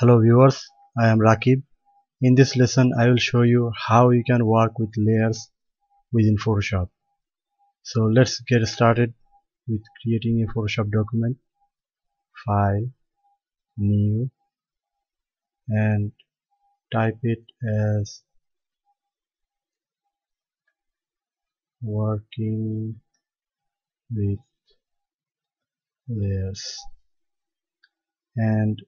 Hello viewers, I am Rakib. In this lesson I will show you how you can work with layers within Photoshop. So let's get started with creating a Photoshop document. File, New and type it as working with layers and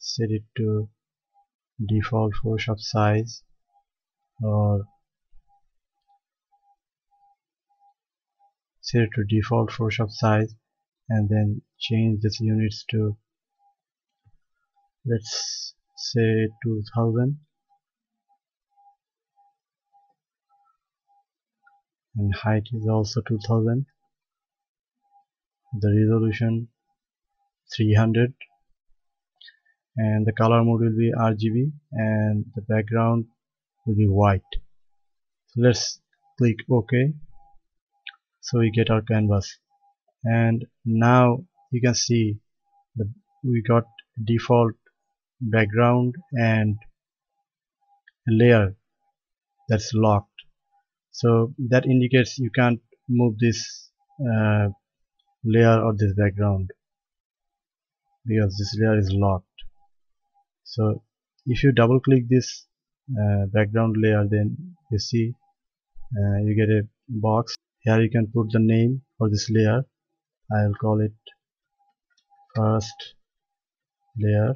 set it to default Photoshop size or set it to default Photoshop size and then change this units to let's say 2000 and height is also 2000 the resolution 300 and the color mode will be RGB and the background will be white. So let's click OK. So we get our canvas. And now you can see the we got default background and a layer that's locked. So that indicates you can't move this uh, layer or this background because this layer is locked so if you double click this uh, background layer then you see uh, you get a box. Here you can put the name for this layer. I'll call it first layer.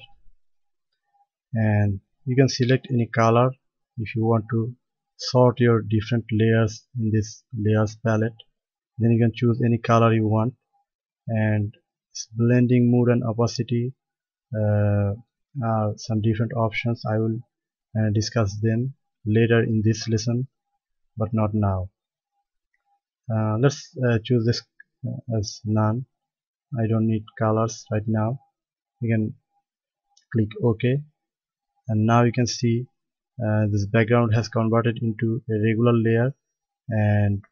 And you can select any color if you want to sort your different layers in this layers palette. Then you can choose any color you want. And blending mode and opacity uh, uh, some different options. I will uh, discuss them later in this lesson but not now. Uh, let's uh, choose this uh, as none. I don't need colors right now. You can click OK. And now you can see uh, this background has converted into a regular layer. And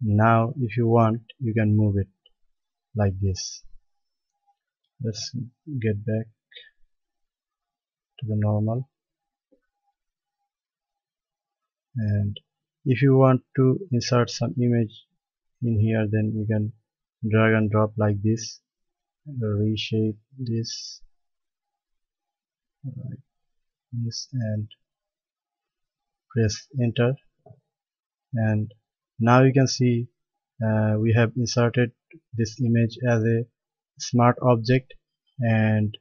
now if you want you can move it like this. Let's get back to the normal. And if you want to insert some image in here then you can drag and drop like this. Reshape this. Like this and press enter. And now you can see uh, we have inserted this image as a smart object and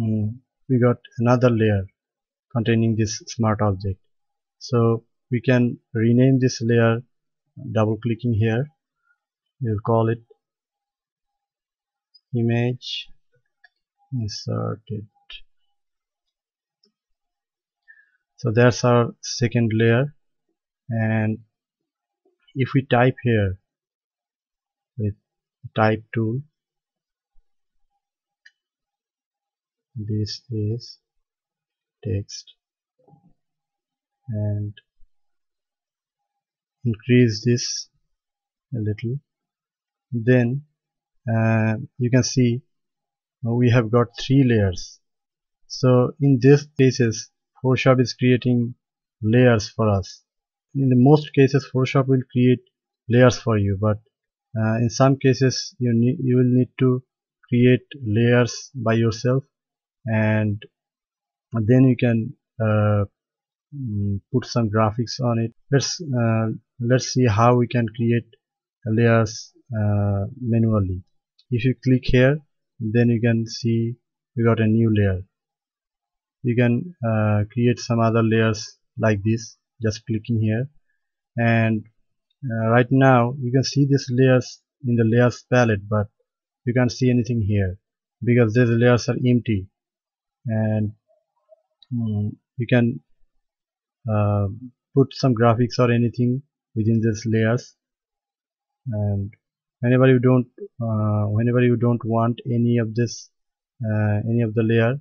um, we got another layer containing this smart object. So we can rename this layer double clicking here. We'll call it image inserted. So that's our second layer. And if we type here with type tool this is text. And increase this a little. Then uh, you can see we have got three layers. So in these cases Photoshop is creating layers for us. In the most cases Photoshop will create layers for you but uh, in some cases you need you will need to create layers by yourself and then you can uh, put some graphics on it. Let's uh, let's see how we can create layers uh, manually. If you click here then you can see we got a new layer. You can uh, create some other layers like this just clicking here. And uh, right now you can see these layers in the layers palette but you can't see anything here because these layers are empty and um, you can uh, put some graphics or anything within these layers. And whenever you don't uh, whenever you don't want any of this uh, any of the layer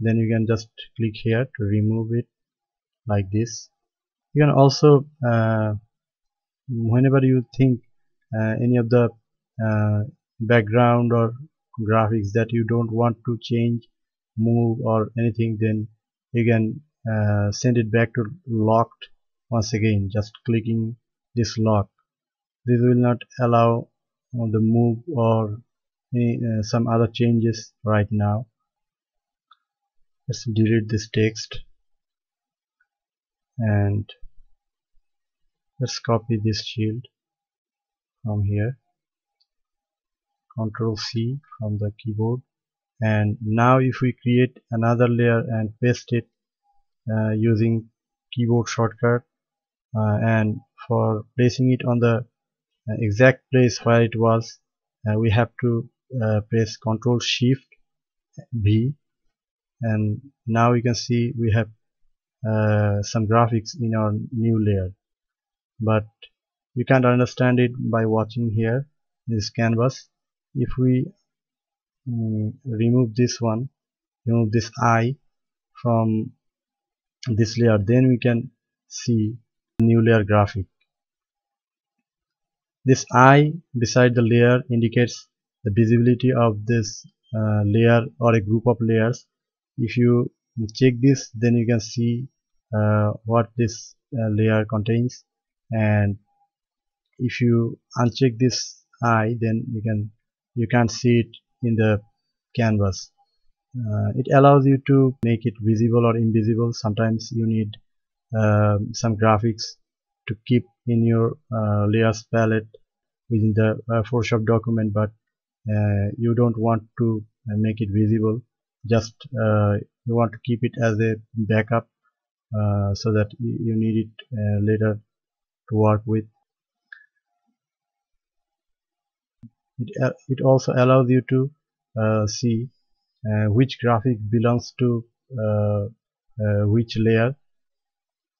then you can just click here to remove it like this. You can also uh, whenever you think uh, any of the uh, background or graphics that you don't want to change move or anything then you can uh, send it back to locked once again just clicking this lock. This will not allow the move or any, uh, some other changes right now. Let's delete this text and let's copy this shield from here. Control C from the keyboard and now if we create another layer and paste it uh, using keyboard shortcut uh, and for placing it on the uh, exact place where it was uh, we have to uh, press ctrl shift V and now you can see we have uh, some graphics in our new layer. But you can't understand it by watching here this canvas. If we um, remove this one remove this eye from this layer. Then we can see new layer graphic. This eye beside the layer indicates the visibility of this uh, layer or a group of layers. If you check this then you can see uh, what this uh, layer contains. And if you uncheck this eye then you can you can't see it in the canvas. Uh, it allows you to make it visible or invisible. Sometimes you need uh, some graphics to keep in your uh, layers palette within the uh, Photoshop document but uh, you don't want to make it visible. Just uh, you want to keep it as a backup uh, so that you need it uh, later to work with it, uh, it also allows you to uh, see which graphic belongs to which layer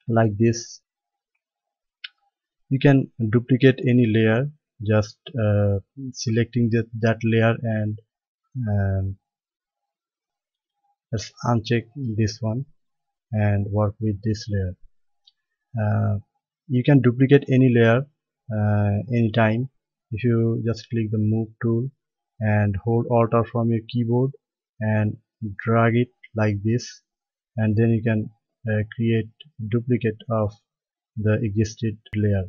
like this. You can duplicate any layer just uh, selecting that layer and um, let's uncheck this one and work with this layer. Uh, you can duplicate any layer uh, anytime if you just click the move tool and hold alt from your keyboard and drag it like this and then you can uh, create duplicate of the existed layer.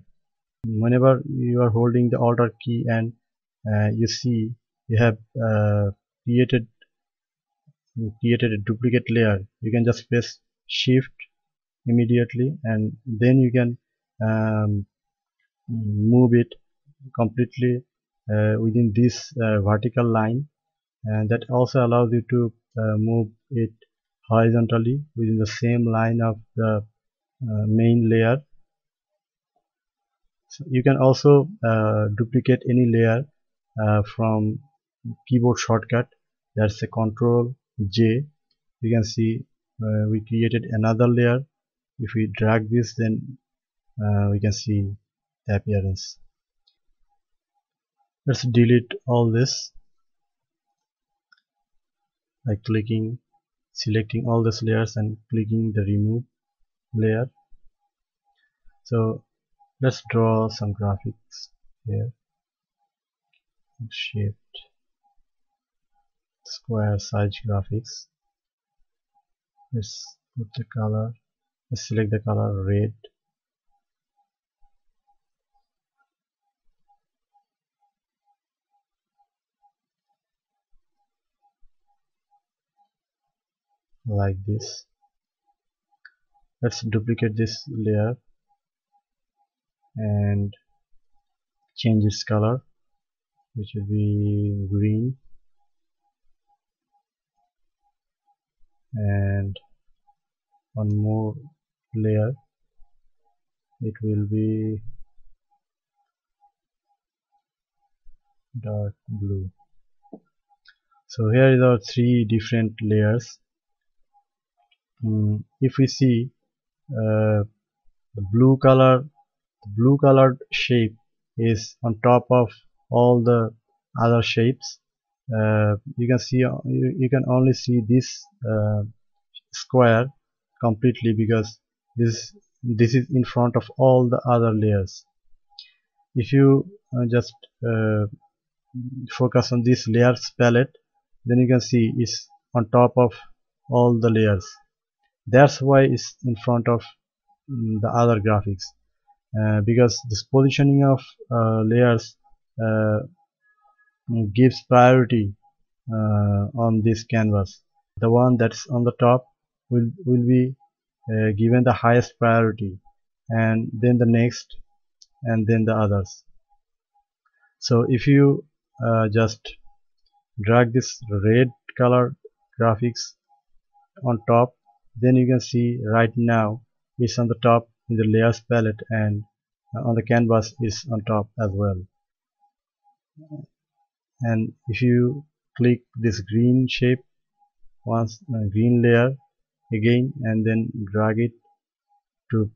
Whenever you are holding the alt key and uh, you see you have uh, created created a duplicate layer you can just press shift immediately and then you can um, move it completely uh, within this uh, vertical line and that also allows you to uh, move it horizontally within the same line of the main layer. So you can also duplicate any layer from keyboard shortcut. That's a control J. You can see uh, we created another layer. If we drag this then uh, we can see the appearance let's delete all this by clicking selecting all these layers and clicking the remove layer. So let's draw some graphics here. Shift square size graphics. Let's put the color let's select the color red like this. Let's duplicate this layer and change its color which will be green. And one more layer. It will be dark blue. So here is our three different layers mm, if we see uh, the blue color the blue colored shape is on top of all the other shapes uh, you can see you, you, can only see this uh, square completely because this this is in front of all the other layers. If you uh, just uh, focus on this layers palette then you can see it's on top of all the layers that's why it's in front of mm, the other graphics. Uh, because this positioning of uh, layers uh, gives priority uh, on this canvas. The one that's on the top will will be uh, given the highest priority and then the next and then the others. So if you uh, just drag this red color graphics on top then you can see right now it's on the top in the layers palette and uh, on the canvas is on top as well. And if you click this green shape once uh, green layer again and then drag it to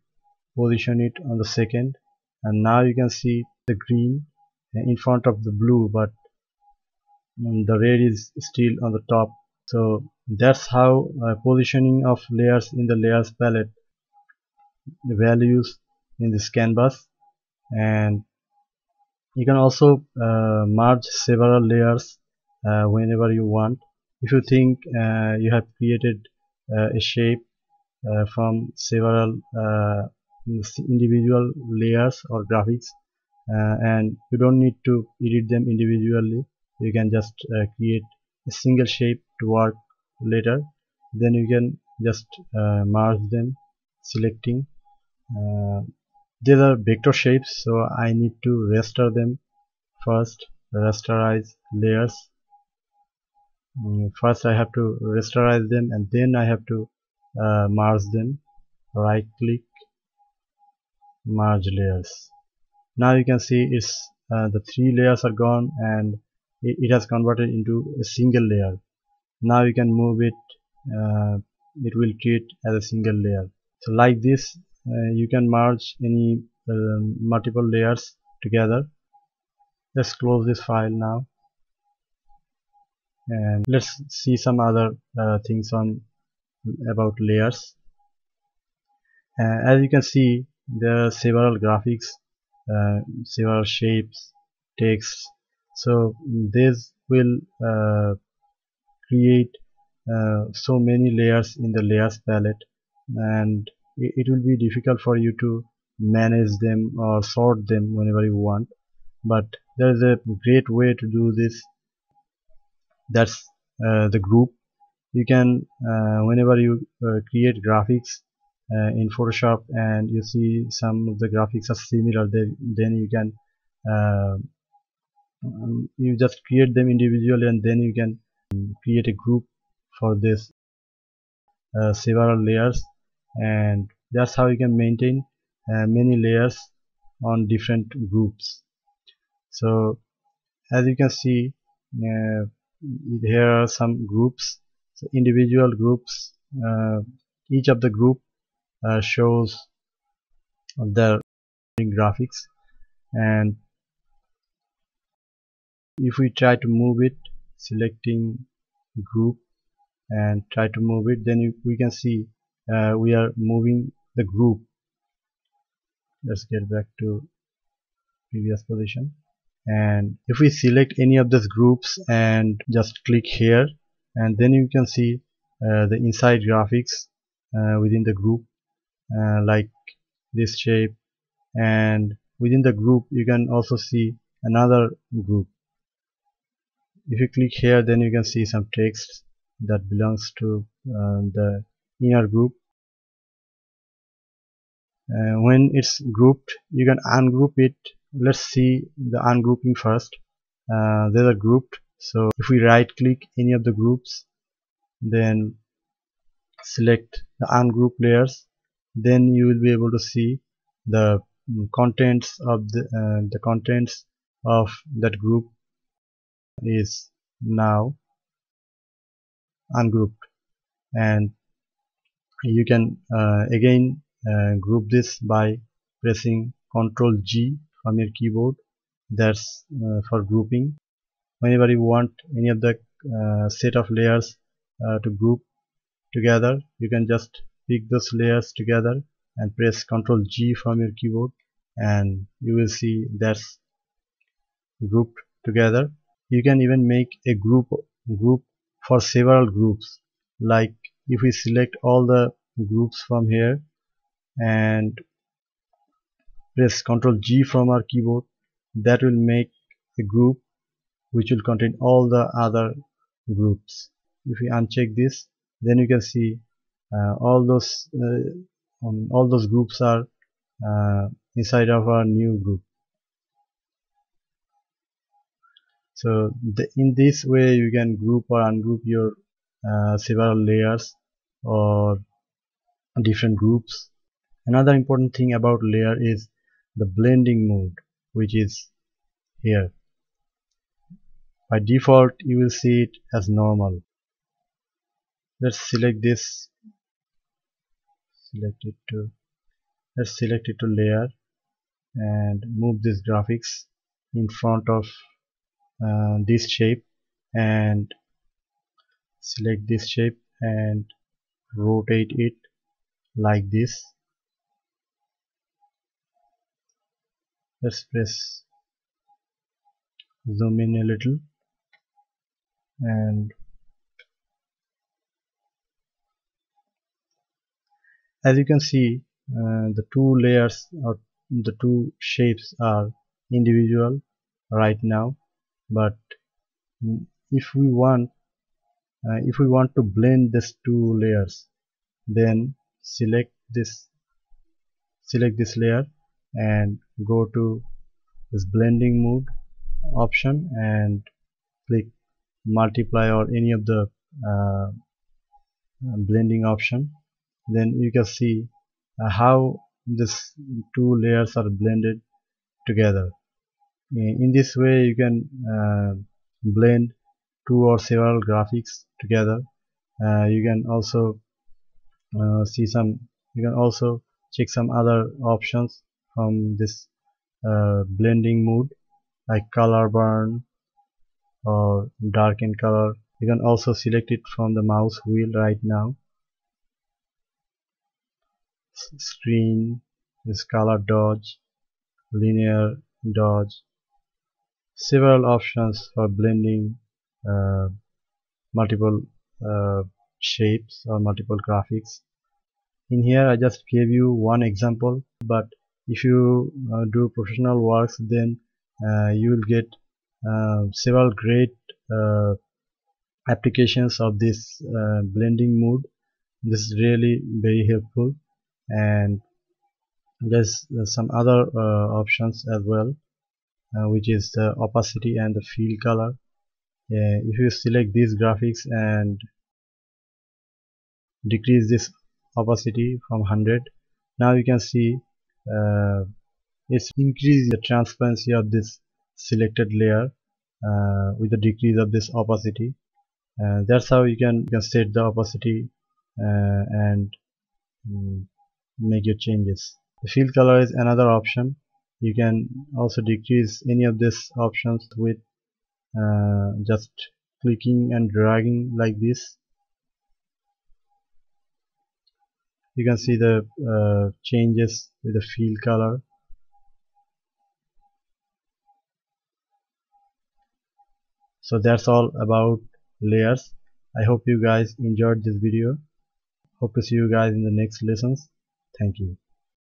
position it on the second. And now you can see the green in front of the blue but um, the red is still on the top so that's how uh, positioning of layers in the layers palette. Values in this canvas. And you can also uh, merge several layers uh, whenever you want. If you think uh, you have created uh, a shape uh, from several individual layers or graphics and you don't need to edit them individually. You can just create single shape to work later. Then you can just uh, merge them selecting. Uh, these are vector shapes so I need to raster them. First rasterize layers. Mm, first I have to rasterize them and then I have to uh, merge them. Right click merge layers. Now you can see it's uh, the three layers are gone and it, has converted into a single layer. Now you can move it uh, it will treat as a single layer. So like this uh, you can merge any uh, multiple layers together. Let's close this file now. And let's see some other uh, things on about layers. Uh, as you can see there are several graphics uh, several shapes text so this will create uh, so many layers in the layers palette. And it, will be difficult for you to manage them or sort them whenever you want. But there is a great way to do this. That's uh, the group. You can uh, whenever you uh, create graphics uh, in Photoshop and you see some of the graphics are similar then, then you can uh, um, you just create them individually and then you can create a group for this uh, several layers. And that's how you can maintain uh, many layers on different groups. So as you can see uh, here are some groups. So individual groups uh, each of the group uh, shows their graphics. And if we try to move it selecting group and try to move it then we can see uh, we are moving the group. Let's get back to previous position. And if we select any of these groups and just click here and then you can see uh, the inside graphics uh, within the group uh, like this shape. And within the group you can also see another group if you click here then you can see some text that belongs to uh, the inner group. Uh, when it's grouped you can ungroup it. Let's see the ungrouping first. Uh, they are grouped. So if we right click any of the groups then select the ungroup layers then you will be able to see the mm, contents of the uh, the contents of that group is now ungrouped. And you can uh, again uh, group this by pressing ctrl G from your keyboard. That's uh, for grouping. Whenever you want any of the uh, set of layers uh, to group together you can just pick those layers together and press ctrl G from your keyboard and you will see that's grouped together you can even make a group group for several groups. Like if we select all the groups from here and press ctrl G from our keyboard that will make a group which will contain all the other groups. If we uncheck this then you can see uh, all those uh, um, all those groups are uh, inside of our new group so the, in this way you can group or ungroup your uh, several layers or different groups. Another important thing about layer is the blending mode which is here. By default you will see it as normal. Let's select this select it to let's select it to layer and move this graphics in front of uh, this shape and select this shape and rotate it like this. Let's press zoom in a little and as you can see uh, the two layers or the two shapes are individual right now but if we want uh, if we want to blend these two layers then select this select this layer and go to this blending mode option and click multiply or any of the uh, blending option. Then you can see uh, how these two layers are blended together in this way you can uh, blend two or several graphics together. Uh, you can also uh, see some you can also check some other options from this uh, blending mode like color burn or darken color. You can also select it from the mouse wheel right now. Screen this color dodge linear dodge several options for blending uh, multiple uh, shapes or multiple graphics. In here I just gave you one example but if you uh, do professional works then uh, you will get uh, several great uh, applications of this blending mode. This is really very helpful. And there's, there's some other options as well uh, which is the opacity and the fill color. Uh, if you select these graphics and decrease this opacity from 100 now you can see uh, it's increase the transparency of this selected layer uh, with the decrease of this opacity. Uh, that's how you can, you can set the opacity and um, make your changes. The fill color is another option you can also decrease any of these options with uh, just clicking and dragging like this. You can see the uh, changes with the fill color. So that's all about layers. I hope you guys enjoyed this video. Hope to see you guys in the next lessons. Thank you